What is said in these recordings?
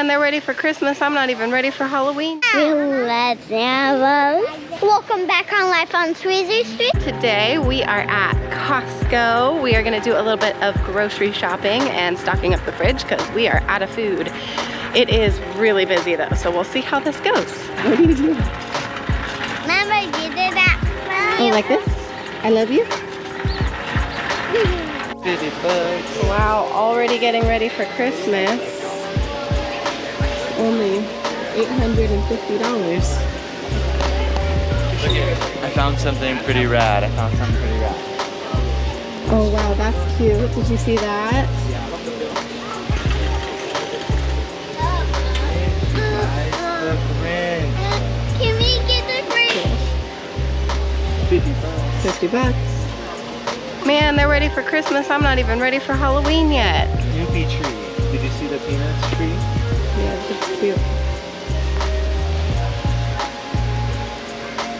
Man, they're ready for Christmas. I'm not even ready for Halloween. Let's Welcome back on Life on Swezea Street. Today we are at Costco. We are gonna do a little bit of grocery shopping and stocking up the fridge because we are out of food. It is really busy though, so we'll see how this goes. What do you do? Remember you did that? Oh, like this? I love you. 50 bucks. Wow, already getting ready for Christmas. Only $850. I found something pretty rad. I found something pretty rad. Oh wow, that's cute. Did you see that? Can we get the fridge? 50 bucks. 50 bucks. Man, they're ready for Christmas. I'm not even ready for Halloween yet. Snoopy tree. Did you see the peanuts tree? Yeah.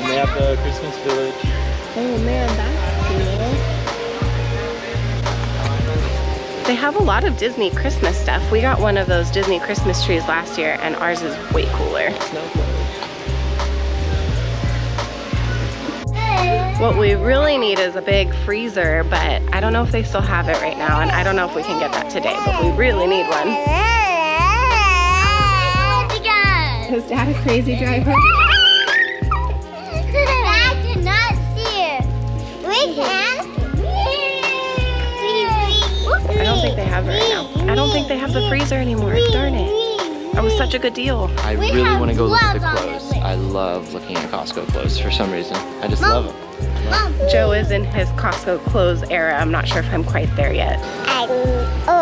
And they have the Christmas village. Oh man, that's cool. They have a lot of Disney Christmas stuff. We got one of those Disney Christmas trees last year and ours is way cooler. What we really need is a big freezer, but I don't know if they still have it right now and I don't know if we can get that today, but we really need one. Is dad a crazy driver? Dad did not steer. We can. I don't think they have it right now. I don't think they have the freezer anymore. Darn it. That was such a good deal. I We really want to go look at the clothes. I love looking at Costco clothes for some reason. I just Mom. love them. Mom. Joe is in his Costco clothes era. I'm not sure if I'm quite there yet. Oh,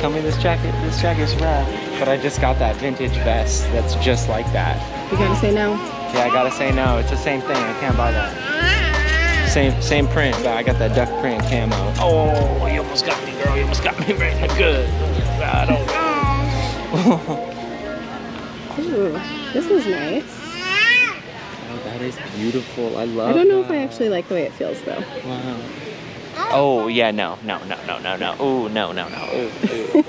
tell me this jacket, this jacket's rad. But I just got that vintage vest that's just like that. You gotta say no. Yeah, I gotta say no. It's the same thing. I can't buy that. Same same print, but I got that duck print camo. Oh, you almost got me, girl. You almost got me right in the good. I don't Ooh, this is nice. Oh, that is beautiful. I love I don't know if. I actually like the way it feels though. Wow. Oh yeah, no, no, no, no, no, no. Oh no, no, no. Ooh, ooh.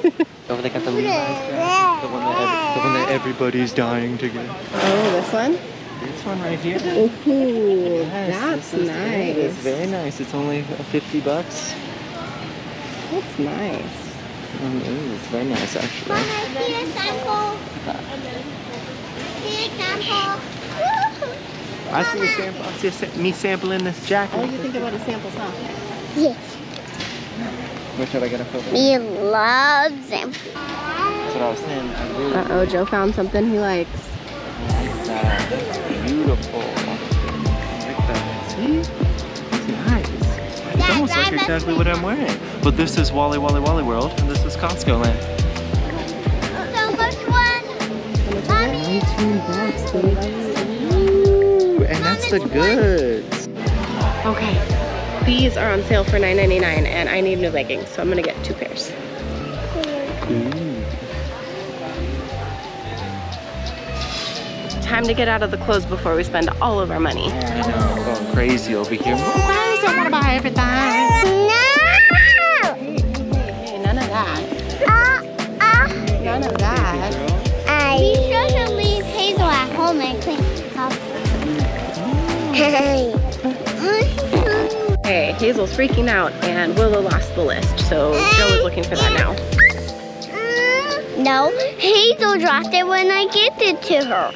oh, they got the Levi's dress. The one that every, the one that everybody's dying to get. Oh, this one? This one right here. Ooh, Yes, that's this is good. It's very nice. It's only 50 bucks. That's nice. Mm, ooh, it's very nice actually. Mom, I see a sample. See a sample. I see a sample. I see a sa- me sampling this What jacket. do you think about a sample huh? Yes. Where should I get a photo? We love samples. That's what I was saying. I really Uh-oh, Joe found something he likes. like that. That's beautiful. I like that. See? It's nice. It's Dad, almost like exactly what I'm wearing. But this is Wally Wally Wally World, and this is Costco Land. So which one? Mommy. 19 bucks, and that's the goods. Okay. These are on sale for $9.99 and I need new leggings, so I'm gonna get two pairs. Ooh. Time to get out of the clothes before we spend all of our money. I know, I'm going crazy over here. Why do I want to buy everything? No. Hey, none of that. Uh, uh. None of that. I. Be sure to leave Hazel at home and clean up. Okay, Hazel's freaking out and Willow lost the list, so Joe is looking for that now. No, Hazel dropped it when I gave it to her.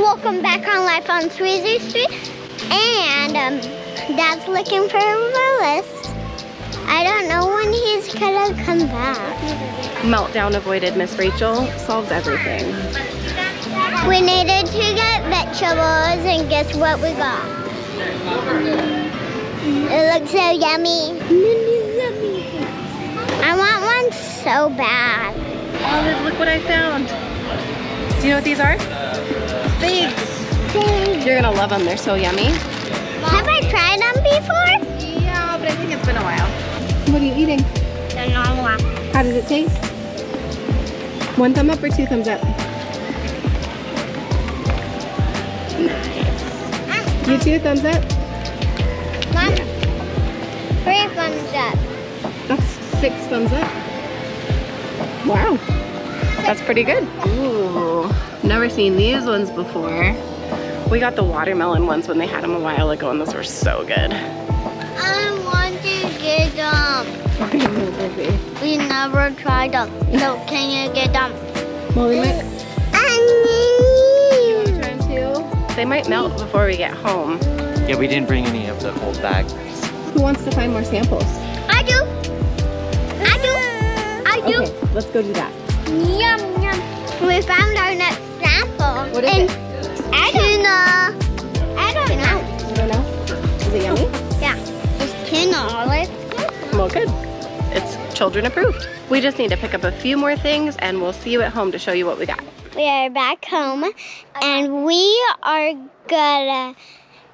Welcome back on Life on Swezea Street. And um, Dad's looking for Willis. I don't know when he's gonna come back. Meltdown avoided Miss Rachel solves everything. We needed to get vegetables, and guess what we got? It looks so yummy. I want one so bad. Oh, Olive, look what I found. Do you know what these are? Figs. You're gonna love them, they're so yummy. Have I tried them before? Yeah, but I think it's been a while. What are you eating? The normal one. How does it taste? One thumb up or two thumbs up? Nice. You too, thumbs up? Mom, up. That's six thumbs up. Wow. That's pretty good. Ooh, never seen these ones before. We got the watermelon ones when they had them a while ago and those were so good. I want to get them. We never tried them. So can you get them? Well, we might, I you wanna try 'em too? They might melt before we get home. Yeah, we didn't bring any of the old bags. Who wants to find more samples? I do. I do. I do. Okay, let's go do that. Yum yum. We found our next sample. What is and it? I don't know. I don't know. I don't know. Is it yummy? Yeah. It's tuna olive. Well, good. It's children approved. We just need to pick up a few more things and we'll see you at home to show you what we got. We are back home and we are gonna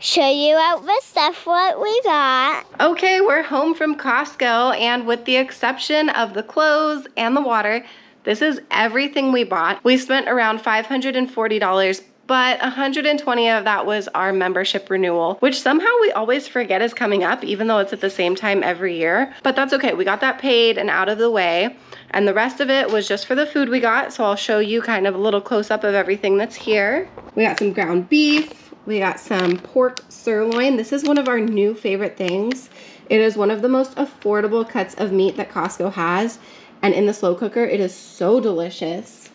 show you out the stuff what we got. Okay, we're home from Costco, and with the exception of the clothes and the water, this is everything we bought. We spent around $540, but 120 of that was our membership renewal, which somehow we always forget is coming up, even though it's at the same time every year. But that's okay, we got that paid and out of the way. And the rest of it was just for the food we got, so I'll show you kind of a little close up of everything that's here. We got some ground beef, we got some pork sirloin. This is one of our new favorite things. It is one of the most affordable cuts of meat that Costco has. And in the slow cooker, it is so delicious.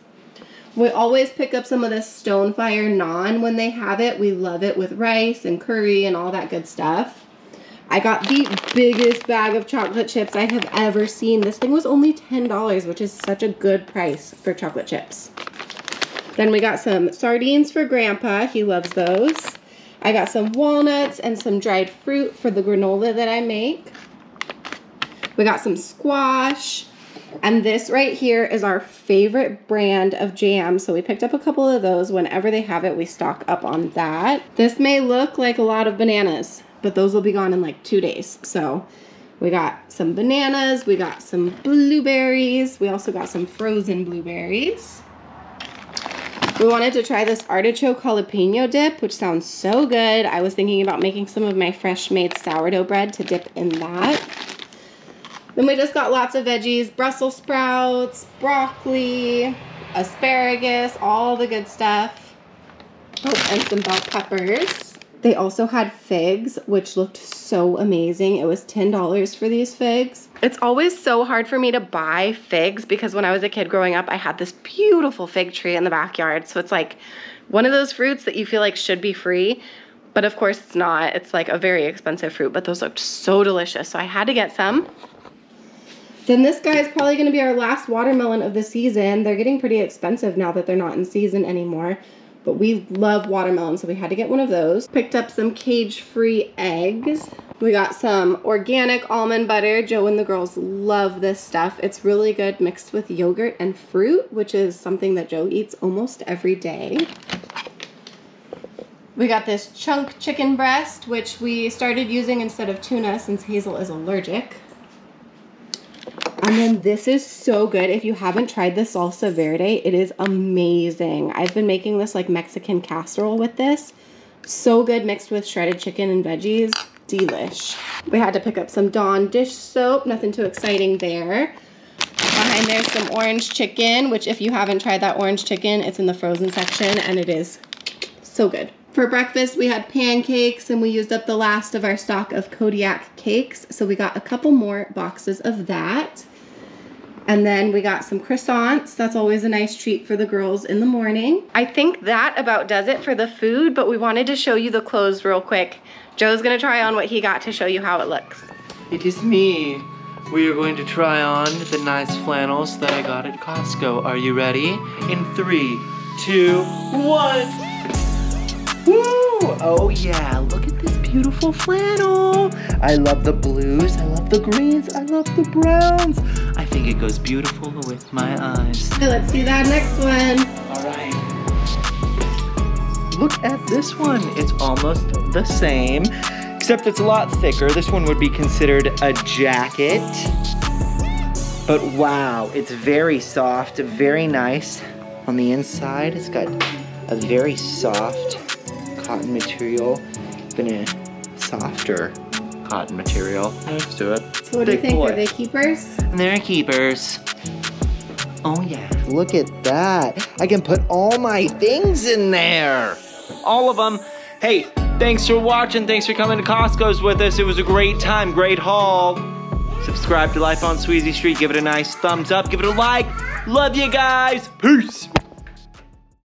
We always pick up some of this Stonefire naan when they have it. We love it with rice and curry and all that good stuff. I got the biggest bag of chocolate chips I have ever seen. This thing was only $10, which is such a good price for chocolate chips. Then we got some sardines for Grandpa. He loves those. I got some walnuts and some dried fruit for the granola that I make. We got some squash. And this right here is our favorite brand of jam. So we picked up a couple of those. Whenever they have it, we stock up on that. This may look like a lot of bananas, but those will be gone in like two days. So we got some bananas, we got some blueberries, we also got some frozen blueberries. We wanted to try this artichoke jalapeno dip, which sounds so good. I was thinking about making some of my fresh made sourdough bread to dip in that. Then we just got lots of veggies, Brussels sprouts, broccoli, asparagus, all the good stuff. Oh, and some bell peppers. They also had figs, which looked so amazing. It was $10 for these figs. It's always so hard for me to buy figs because when I was a kid growing up, I had this beautiful fig tree in the backyard. So it's like one of those fruits that you feel like should be free. But of course it's not. It's like a very expensive fruit, but those looked so delicious. So I had to get some. Then this guy is probably going to be our last watermelon of the season. They're getting pretty expensive now that they're not in season anymore. But we love watermelon, so we had to get one of those. Picked up some cage-free eggs. We got some organic almond butter. Joe and the girls love this stuff. It's really good mixed with yogurt and fruit, which is something that Joe eats almost every day. We got this chunk chicken breast, which we started using instead of tuna since Hazel is allergic. This is so good. If you haven't tried the salsa verde, it is amazing. I've been making this like Mexican casserole with this. So good mixed with shredded chicken and veggies. Delish. We had to pick up some Dawn dish soap. Nothing too exciting there. Behind there's some orange chicken, which if you haven't tried that orange chicken, it's in the frozen section and it is so good. For breakfast, we had pancakes and we used up the last of our stock of Kodiak cakes. So we got a couple more boxes of that. And then we got some croissants. That's always a nice treat for the girls in the morning. I think that about does it for the food, but we wanted to show you the clothes real quick. Joe's gonna try on what he got to show you how it looks. It is me. We are going to try on the nice flannels that I got at Costco. Are you ready? In three, two, one. Woo! Oh yeah, look at this beautiful flannel. I love the blues, I love the greens, I love the browns. I think it goes beautiful with my eyes. Okay, let's see that next one. All right. Look at this one. It's almost the same, except it's a lot thicker. This one would be considered a jacket. But wow, it's very soft, very nice. On the inside, it's got a very soft cotton material, even a softer cotton material next to it. So what do you think? boy. Are they keepers? And they're keepers. Oh yeah. Look at that. I can put all my things in there. All of them. Hey, thanks for watching. Thanks for coming to Costco's with us. It was a great time, great haul. Subscribe to Life on Swezea Street. Give it a nice thumbs up. Give it a like. Love you guys. Peace.